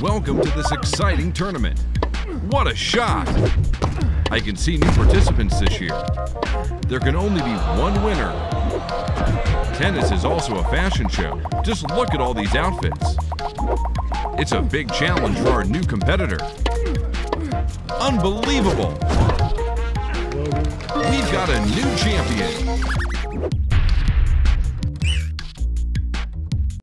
Welcome to this exciting tournament. What a shot! I can see new participants this year. There can only be one winner. Tennis is also a fashion show. Just look at all these outfits. It's a big challenge for our new competitor. Unbelievable! We've got a new champion.